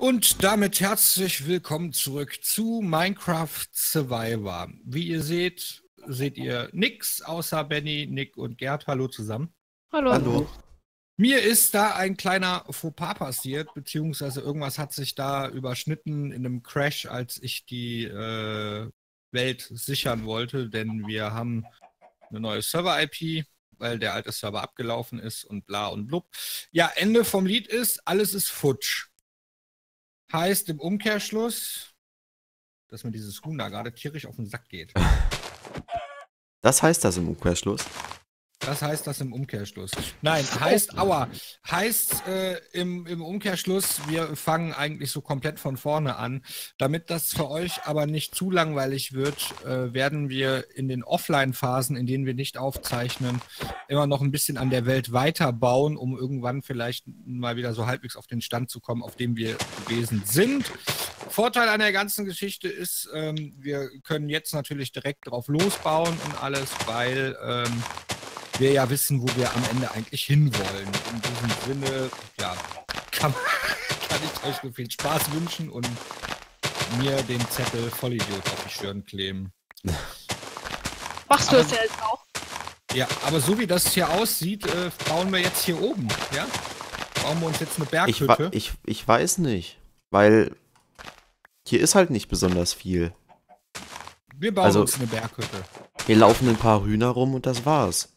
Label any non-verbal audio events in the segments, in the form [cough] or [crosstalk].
Und damit herzlich willkommen zurück zu Minecraft Survivor. Wie ihr seht, seht ihr nix außer Benny, Nick und Gerd. Hallo zusammen. Hallo. Hallo. Mir ist da ein kleiner Fauxpas passiert, beziehungsweise irgendwas hat sich da überschnitten in einem Crash, als ich die äh, Welt sichern wollte, denn wir haben eine neue Server-IP, weil der alte Server abgelaufen ist und bla und blub. Ja, Ende vom Lied ist, alles ist futsch. Heißt im Umkehrschluss, dass mir dieses Huhn da gerade tierisch auf den Sack geht. Das heißt das im Umkehrschluss. Das heißt das im Umkehrschluss. Nein, heißt, aua, heißt äh, im, im Umkehrschluss, wir fangen eigentlich so komplett von vorne an. Damit das für euch aber nicht zu langweilig wird, äh, werden wir in den Offline-Phasen, in denen wir nicht aufzeichnen, immer noch ein bisschen an der Welt weiterbauen, um irgendwann vielleicht mal wieder so halbwegs auf den Stand zu kommen, auf dem wir gewesen sind. Vorteil an der ganzen Geschichte ist, ähm, wir können jetzt natürlich direkt drauf losbauen und alles, weil ähm, wir ja wissen, wo wir am Ende eigentlich hinwollen. In diesem Sinne, ja, kann, [laughs] kann ich euch nur viel Spaß wünschen und mir den Zettel Vollidiot auf die Stirn kleben. Machst du Aber- das ja jetzt auch? Ja, aber so wie das hier aussieht, äh, bauen wir jetzt hier oben, ja? Bauen wir uns jetzt eine Ich, Berghütte. ich, ich weiß nicht. Weil hier ist halt nicht besonders viel. wir bauen also- uns eine Berghütte. Hier laufen ein paar Hühner rum und das war's.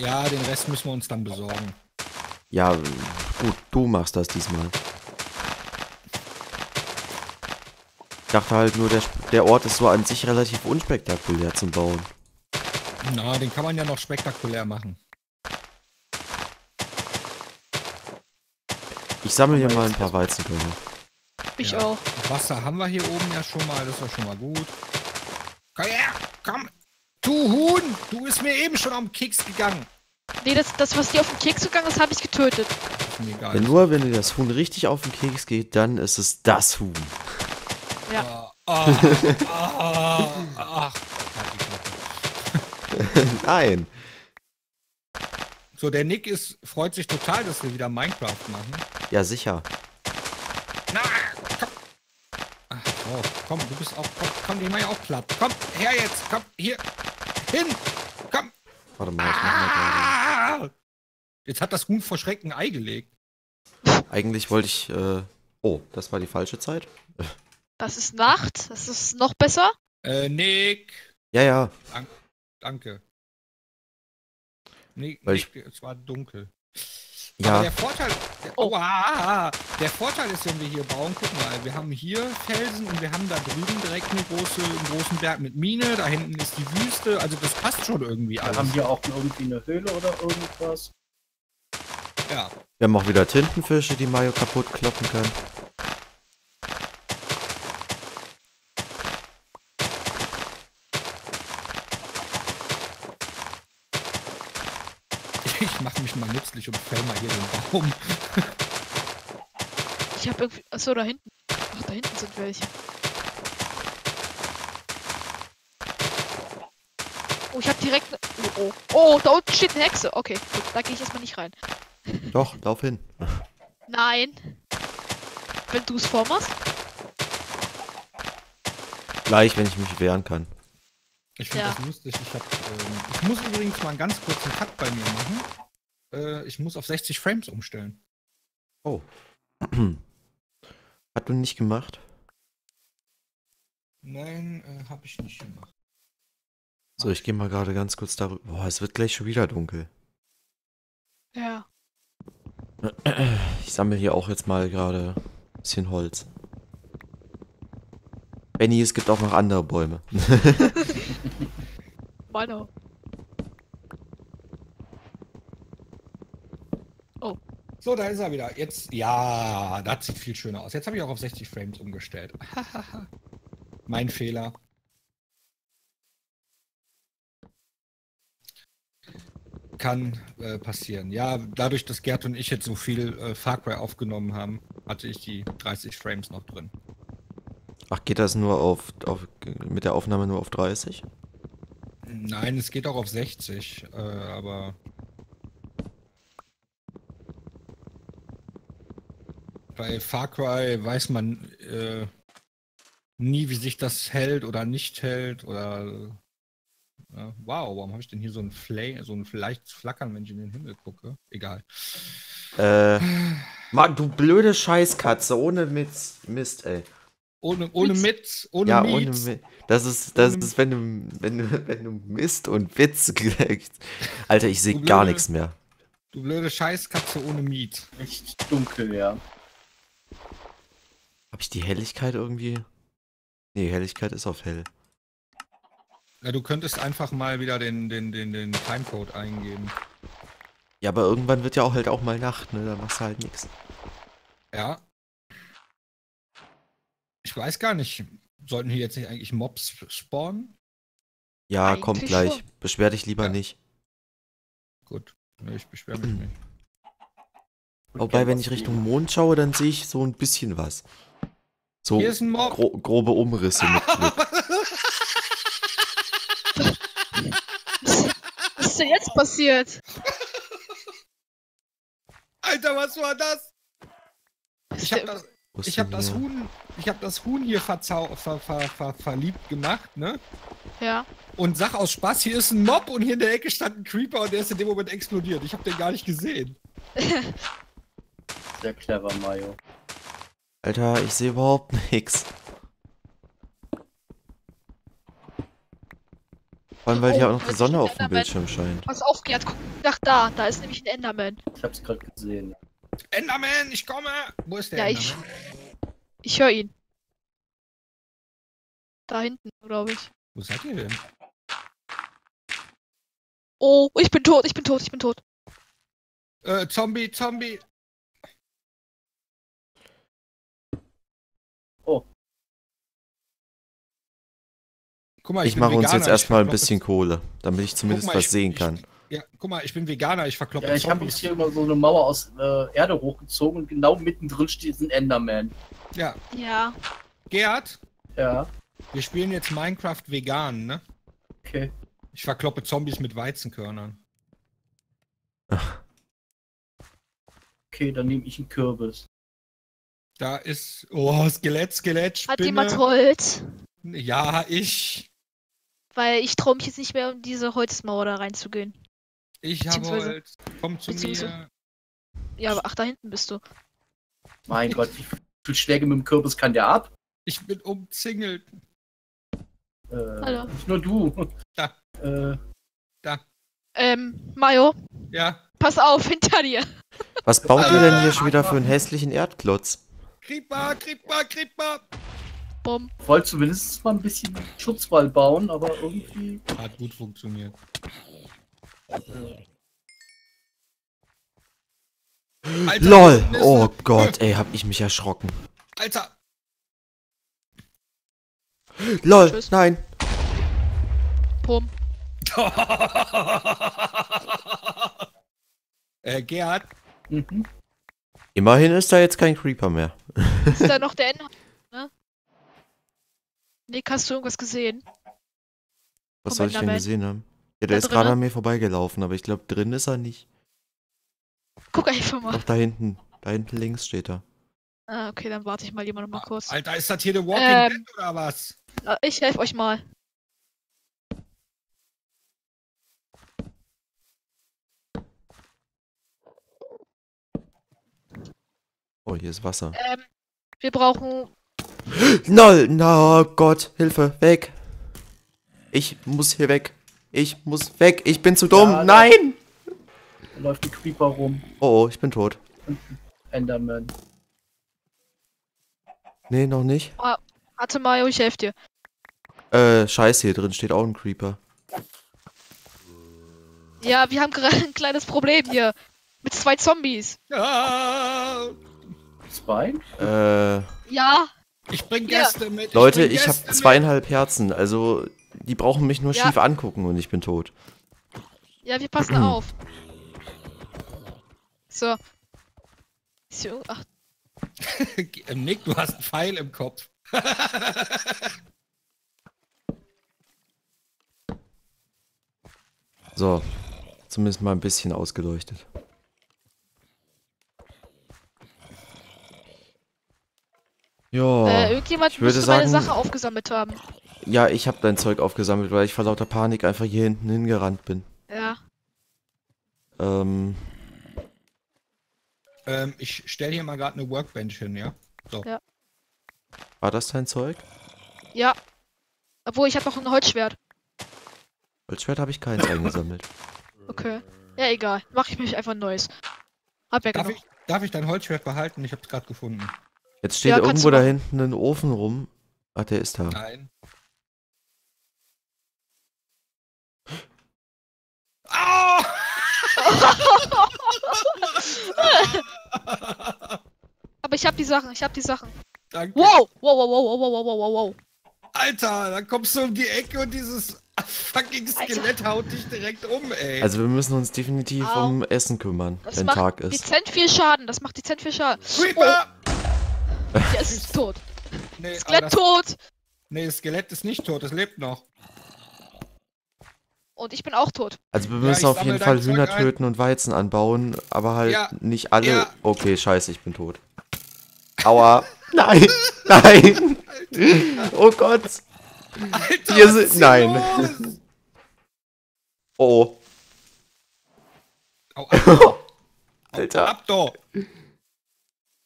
Ja, den Rest müssen wir uns dann besorgen. Ja, gut, du machst das diesmal. Ich dachte halt nur, der, der Ort ist so an sich relativ unspektakulär zum Bauen. Na, den kann man ja noch spektakulär machen. Ich sammle hier mal ein paar Weizenkörner. Ich Ja. auch. Wasser haben wir hier oben ja schon mal, das ja schon mal gut. Komm her, komm! Du Huhn, du bist mir eben schon am Keks gegangen. Nee, das, das was dir auf den Keks gegangen ist, habe ich getötet. Ist mir egal. Denn nur wenn dir das Huhn richtig auf den Keks geht, dann ist es das Huhn. Ja. Ah, ah, ah, ach, die Klappe. Nein. So, der Nick ist, freut sich total, dass wir wieder Minecraft machen. Ja, sicher. Na, komm. Ach, oh, komm, du bist auch, komm, komm, die mach ich auch platt. Komm, her jetzt, komm, hier, hin, komm. Warte mal, ich mach mal gerade. Ah! Jetzt hat das Huhn vor Schrecken ein Ei gelegt. Eigentlich wollte ich. Äh, oh, das war die falsche Zeit. Das ist Nacht. Das ist noch besser. Äh, Nick, Ja, ja. danke. Nick, Weil ich- Nick, es war dunkel. Aber Ja, der Vorteil, der, Oh. Aua! der Vorteil ist, wenn wir hier bauen, guck mal, wir haben hier Felsen und wir haben da drüben direkt eine große, einen großen Berg mit Mine, da hinten ist die Wüste, also das passt schon irgendwie Wir alles. haben hier auch irgendwie eine Höhle oder irgendwas. ja. wir haben auch wieder Tintenfische, die Mario kaputt kloppen können. Ich mache mich mal nützlich und fäll mal hier den Baum. Ich habe irgendwie. Achso, da hinten. Ach, da hinten sind welche. Oh, ich habe direkt. ne- Oh, oh. oh, da unten steht eine Hexe. Okay, gut, da gehe ich erstmal nicht rein. Doch, lauf hin. Nein. Wenn du es vormachst. Gleich, wenn ich mich wehren kann. Ich finde Ja. das lustig. Ich, hab, ähm, ich muss übrigens mal einen ganz kurzen Cut bei mir machen. Äh, ich muss auf 60 Frames umstellen. Oh. [clears throat] Hat du nicht gemacht? Nein, äh, habe ich nicht gemacht. So, ich gehe mal gerade ganz kurz darüber. Boah, es wird gleich schon wieder dunkel. Ja. [clears throat] Ich sammle hier auch jetzt mal gerade ein bisschen Holz. Benny, es gibt auch noch andere Bäume. [laughs] Meiner. So, da ist er wieder. Jetzt, ja, das sieht viel schöner aus. Jetzt habe ich auch auf 60 Frames umgestellt. [laughs] mein Fehler. Kann äh, passieren. Ja, dadurch, dass Gerd und ich jetzt so viel äh, Far Cry aufgenommen haben, hatte ich die 30 Frames noch drin. Ach, geht das nur auf, auf mit der Aufnahme nur auf 30? Nein, es geht auch auf 60, äh, aber bei Far Cry weiß man äh, nie, wie sich das hält oder nicht hält oder. Äh, wow, warum habe ich denn hier so ein Flame, so ein leichtes Flackern, wenn ich in den Himmel gucke? Egal. Äh, Mann, du blöde Scheißkatze, ohne Mist, Mist ey. Ohne, ohne Witz. mit, ohne ja, Miet. ohne. Das ist, das Ohne- ist, wenn du, wenn du, [laughs] wenn du Mist und Witz [laughs] kriegst. Alter, ich sehe gar nichts mehr. Du blöde Scheißkatze ohne Miet. Echt dunkel, ja. Habe ich die Helligkeit irgendwie? Nee, Helligkeit ist auf hell. Ja, du könntest einfach mal wieder den, den, den, den Timecode eingeben. Ja, aber irgendwann wird ja auch halt auch mal Nacht, ne? Da machst du halt nichts. Ja. Ich weiß gar nicht. Sollten hier jetzt nicht eigentlich Mobs spawnen? Ja, Eigentlich kommt gleich. schon. Beschwer dich lieber Ja. nicht. Gut. Nee, ich beschwere mich nicht. Wobei, wenn ich Richtung Mond schaue, dann sehe ich so ein bisschen was. So Hier ist ein Mob. gro grobe Umrisse mit [laughs] Glück. Was ist denn jetzt passiert? Alter, was war das? Ich hab das, ich hab denn das hier? Huhn, ich hab das Huhn hier verzau ver ver ver verliebt gemacht, ne? Ja. Und sag aus Spaß, hier ist ein Mob und hier in der Ecke stand ein Creeper und der ist in dem Moment explodiert. Ich hab den gar nicht gesehen. Sehr clever, Mayo. Alter, ich sehe überhaupt nichts. Vor allem, weil hier Oh, auch noch die Sonne auf dem. Bildschirm scheint. Pass auf, Gerd, guck nach da. Da ist nämlich ein Enderman. Ich hab's gerade gesehen. Enderman, ich komme! Wo ist der Ja, ich- Enderman? Ich höre ihn. Da hinten, glaube ich. Wo seid ihr denn? Oh, ich bin tot, ich bin tot, ich bin tot. Äh, Zombie, Zombie. Oh. Guck mal, Ich bin mache uns jetzt ich erstmal ein bisschen Kohle, damit ich zumindest mal, was ich- sehen ich- kann. Ja, guck mal, ich bin Veganer, ich verkloppe Ja, ich habe jetzt hier immer so eine Mauer aus äh, Erde hochgezogen und genau mittendrin steht ein Enderman. Ja, Ja. Gerd, Ja, wir spielen jetzt Minecraft vegan, ne? okay. Ich verkloppe Zombies mit Weizenkörnern. Okay, dann nehme ich einen Kürbis. Da ist. Oh, Skelett, Skelett, Hat jemand Spinne. Holz? Ja, ich. Weil ich traue mich jetzt nicht mehr, um diese Holzmauer da reinzugehen. Ich habe Holz. Komm zu mir. Ja, aber ach, da hinten bist du. Mein Gott, wie viel Schläge mit dem Kürbis kann der ab? Ich bin umzingelt. Äh, Hallo. Nicht nur du. Da. [laughs] Äh, Ähm, Mayo, Ja. pass auf, [laughs] hinter dir. Was baut ihr denn hier schon wieder für einen hässlichen Erdklotz? Creeper, Creeper, Creeper. Bumm. wollte zumindest mal ein bisschen Schutzwall bauen, aber irgendwie. Hat gut funktioniert. Alter, LOL! Oh Gott, ey, hab ich mich erschrocken. Alter. LOL, Tschüss. nein! Bumm. [laughs] äh, Gerhard, Mhm. Immerhin ist da jetzt kein Creeper mehr. Ist da [laughs] noch der Ender? Ne? Nick, hast du irgendwas gesehen? Was Vom soll ich denn Enderman. gesehen haben? Ja, Da der ist gerade an mir vorbeigelaufen, aber ich glaube, drin ist er nicht. Guck einfach mal. Doch da hinten. Da hinten links steht er. Ah, okay, dann warte ich mal lieber noch mal kurz. Alter, ist das hier The Walking Ähm. Dead oder was? Ich helfe euch mal. Oh, hier ist Wasser. Ähm, wir brauchen. [gasps] LOL! Na Gott, Hilfe, weg! Ich muss hier weg. Ich muss weg. Ich bin zu dumm. Ja, Nein! Da läuft ein Creeper rum. Oh, oh, ich bin tot. Enderman. Nee, noch nicht. Warte, Mario, ich helfe dir. Äh, scheiße, hier drin steht auch ein Creeper. Ja, wir haben gerade ein kleines Problem hier. Mit zwei Zombies. Ja, Zwei? Äh, Ja, ich bring Ja. Gäste mit. Leute, bring ich habe zweieinhalb Herzen. Also, die brauchen mich nur Ja. schief angucken und ich bin tot. ja, wir passen [clears throat] auf. So. Ist hier, irgend- ach, [laughs] Nick, du hast einen Pfeil im Kopf. [laughs] So, zumindest mal ein bisschen ausgeleuchtet. Ja. Äh, irgendjemand ich würde müsste meine sagen- Sache aufgesammelt haben. Ja, ich habe dein Zeug aufgesammelt, weil ich vor lauter Panik einfach hier hinten hingerannt bin. Ja. Ähm, Ähm, ich stelle hier mal gerade eine Workbench hin, ja? war das dein Zeug? Ja. Obwohl, ich habe noch ein Holzschwert. Holzschwert habe ich keins eingesammelt. Okay. Ja, egal. Mach ich mich einfach ein neues. Hab ja Darf genug. ich, darf ich dein Holzschwert behalten? Ich hab's gerade gefunden. Jetzt steht Ja, irgendwo da hinten ein Ofen rum. Ah, der ist da. Nein. Ah! [laughs] Aber ich hab die Sachen, ich hab die Sachen. Danke. Wow! Wow, wow, wow, wow, wow, wow, wow, wow. Alter, dann kommst du um die Ecke und dieses fucking Alter. Skelett haut dich direkt um, ey. Also wir müssen uns definitiv Au. um Essen kümmern, Das wenn macht Tag ist. dezent viel Schaden. Das macht dezent viel Schaden. Creeper! Der ist [laughs] tot. Nee, Skelett das, tot. nee, das Skelett ist nicht tot, es lebt noch. Und ich bin auch tot. Also wir Ja, müssen ich auf jeden Fall Zeug Hühner ein. töten und Weizen anbauen, aber halt Ja. nicht alle. Ja. Okay, scheiße, ich bin tot. Aua. [laughs] Nein, nein. Oh Gott. Alter, Hier sind- nein. los? Oh, Au, ab, [laughs] Alter. ab doch.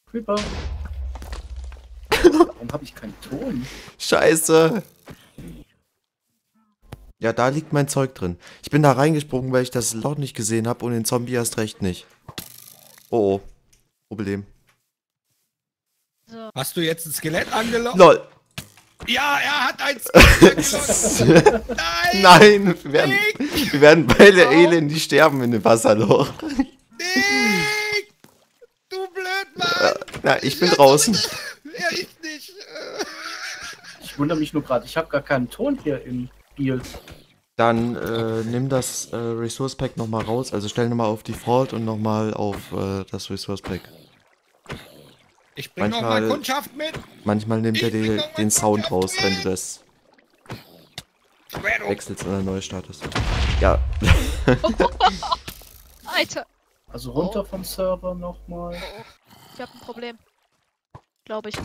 Creeper. [laughs] Warum habe ich keinen Ton? Scheiße. Ja, da liegt mein Zeug drin. Ich bin da reingesprungen, weil ich das Loch nicht gesehen habe und den Zombie erst recht nicht. Oh, oh. Problem. So. Hast du jetzt ein Skelett angelockt? LOL. Ja, er hat ein [laughs] Skelett. Nein! Nein, wir werden, Nick! wir werden beide Au. elendig sterben in dem Wasserloch. Nick! Du Blödmann! Na, ich bin draußen. Ja, ich nicht. Äh, Ich wundere mich nur gerade, ich habe gar keinen Ton hier im Spiel. Dann äh, nimm das äh, Resource Pack nochmal raus. Also stell nochmal auf Default und nochmal auf äh, das Resource Pack. Ich bring noch mal Manchmal- Kundschaft mit. Manchmal nimmt er Ich bring die, den Sound raus, wenn du mit. das wechselst oder neu startest. Ja, [laughs] Alter. Also runter vom Server nochmal. Oh, oh. Ich hab ein Problem. Glaube ich.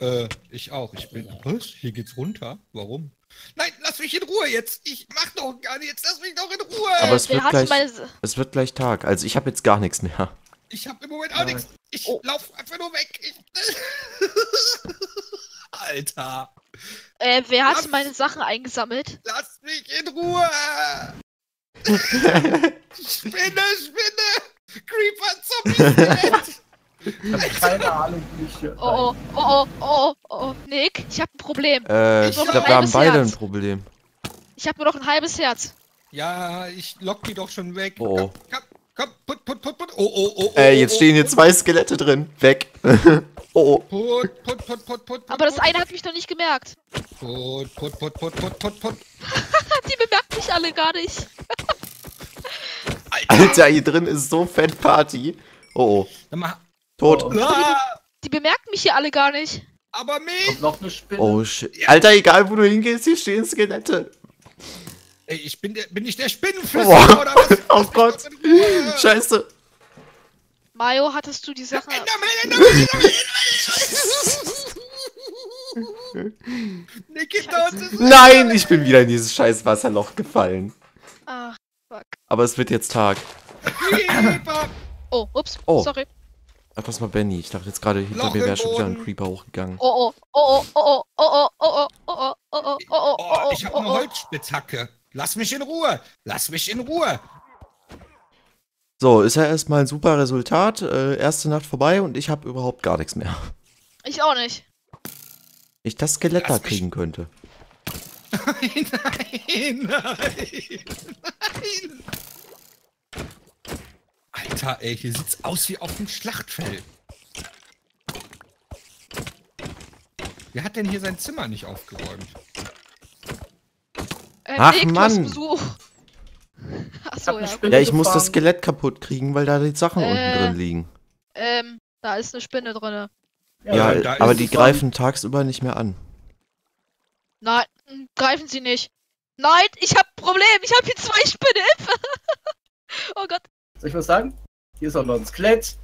Äh, ich auch. Ich bin. Was? Hier geht's runter? Warum? Nein, lass mich in Ruhe jetzt. Ich mach doch gar nichts. Lass mich doch in Ruhe. Aber es wird gleich- es wird gleich Tag. Also ich habe jetzt gar nichts mehr. ich hab im Moment auch Nein. nichts. Ich Oh. lauf einfach nur weg. Ich... [laughs] Alter. Äh, wer hat Was? meine Sachen eingesammelt? Lass mich in Ruhe. [laughs] Spinne, Spinne. Creeper, Zombie. [laughs] Ich habe keine Ahnung, wie ich hier. Oh, oh, oh, oh, oh, oh, oh. Nick, ich hab ein Problem. Äh, ich Ich glaube, wir haben beide ein Herz. Problem. Ich hab nur noch ein halbes Herz. Ja, ich lock die doch schon weg. Oh, oh. Komm, komm, komm, put, put, put, put. Oh, oh, oh, oh. Äh, jetzt oh, stehen hier zwei Skelette drin. Weg. oh, oh. Put, put, put, put, put. Aber das eine hat mich noch nicht gemerkt. Put, put, put, put, put, put, put. Die bemerken mich alle gar nicht. Alter, hier drin ist so fett Party. Oh, oh. Tot. Oh. Ah, Die bemerken mich hier alle gar nicht. aber mich. Kommt noch eine Spinne. Oh, shit. Alter, egal wo du hingehst, hier stehen Skelette. Ey, ich bin der, bin ich der Spinnenflüster Boah. oder was? [laughs] Oh Gott. Scheiße. Mayo, hattest du die Sachen... Enderman, Enderman, Enderman. Uns ist Nein, ich bin wieder in dieses scheiß Wasserloch gefallen. Ach, fuck. Aber es wird jetzt Tag. Oh, ups, Oh. sorry. Ach, das war Benny. Ich dachte jetzt gerade, hinter Loch mir wäre schon wieder ein. Creeper hochgegangen. Oh, oh, oh, oh, oh, oh, oh, oh, oh, oh, oh, oh, oh, oh, Oh, oh, ich hab oh, eine oh. Holzspitzhacke. Lass mich in Ruhe. Lass mich in Ruhe. So, ist ja erstmal ein super Resultat. Äh, erste Nacht vorbei und ich habe überhaupt gar nichts mehr. Ich auch nicht. Ich das Skelett da kriegen könnte. Nein, nein, nein. Alter, ey, hier sieht's aus wie auf dem Schlachtfeld. Wer hat denn hier sein Zimmer nicht aufgeräumt? Äh, Ach, Nick, Mann. Achso, ja. Ja, ich muss das. Skelett kaputt kriegen, weil da die Sachen Äh. unten drin liegen. Ähm, da ist eine Spinne drinne. Ja, da aber die greifen tagsüber nicht mehr an. Nein, greifen Sie nicht. Nein, ich hab ein Problem. Ich hab hier zwei Spinnen. [laughs] oh Gott. Soll ich was sagen? Hier ist auch noch ein Skelett.